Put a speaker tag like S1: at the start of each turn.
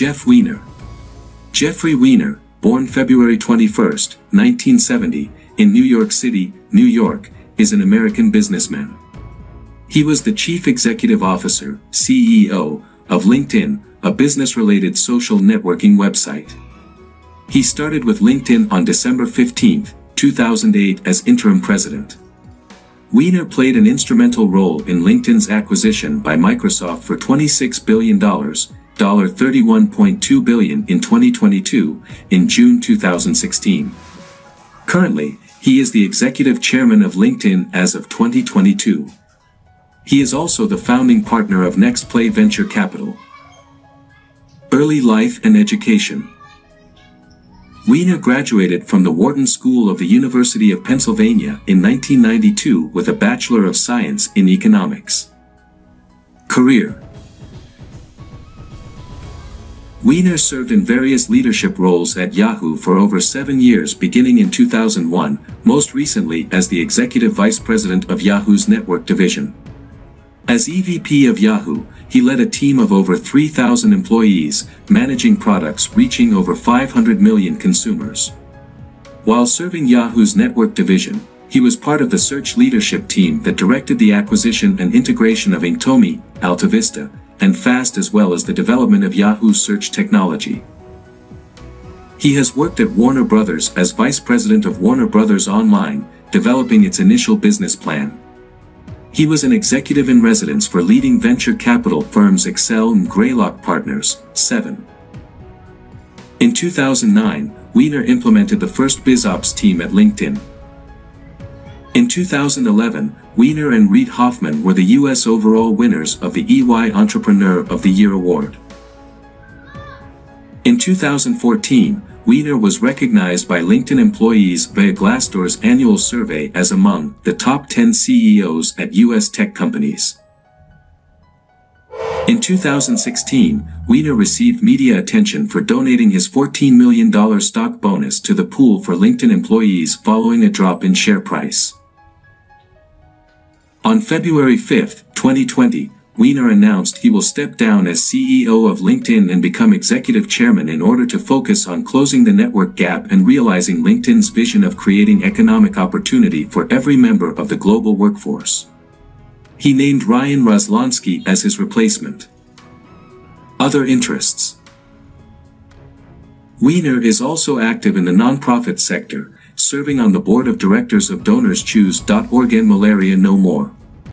S1: Jeff Weiner. Jeffrey Weiner, born February 21, 1970, in New York City, New York, is an American businessman. He was the Chief Executive Officer, CEO, of LinkedIn, a business-related social networking website. He started with LinkedIn on December 15, 2008 as interim president. Weiner played an instrumental role in LinkedIn's acquisition by Microsoft for $26 billion, 31.2 billion in 2022, in June 2016. Currently, he is the executive chairman of LinkedIn as of 2022. He is also the founding partner of NextPlay Venture Capital. Early life and education. Weiner graduated from the Wharton School of the University of Pennsylvania in 1992 with a Bachelor of Science in Economics. Career Weiner served in various leadership roles at Yahoo for over seven years beginning in 2001, most recently as the Executive Vice President of Yahoo's Network Division. As EVP of Yahoo, he led a team of over 3,000 employees, managing products reaching over 500 million consumers. While serving Yahoo's network division, he was part of the search leadership team that directed the acquisition and integration of Inktomi, AltaVista, and Fast as well as the development of Yahoo search technology. He has worked at Warner Brothers as Vice President of Warner Brothers Online, developing its initial business plan. He was an executive in residence for leading venture capital firms Accel and Greylock Partners, 7. In 2009, Weiner implemented the first BizOps team at LinkedIn. In 2011, Weiner and Reid Hoffman were the U.S. overall winners of the EY Entrepreneur of the Year award. In 2014, Weiner was recognized by LinkedIn employees via Glassdoor's annual survey as among the top 10 CEOs at U.S. tech companies. In 2016, Weiner received media attention for donating his $14 million stock bonus to the pool for LinkedIn employees following a drop in share price. On February 5, 2020, Weiner announced he will step down as CEO of LinkedIn and become executive chairman in order to focus on closing the network gap and realizing LinkedIn's vision of creating economic opportunity for every member of the global workforce. He named Ryan Roslansky as his replacement. Other interests Weiner is also active in the nonprofit sector, serving on the board of directors of DonorsChoose.org and Malaria No More.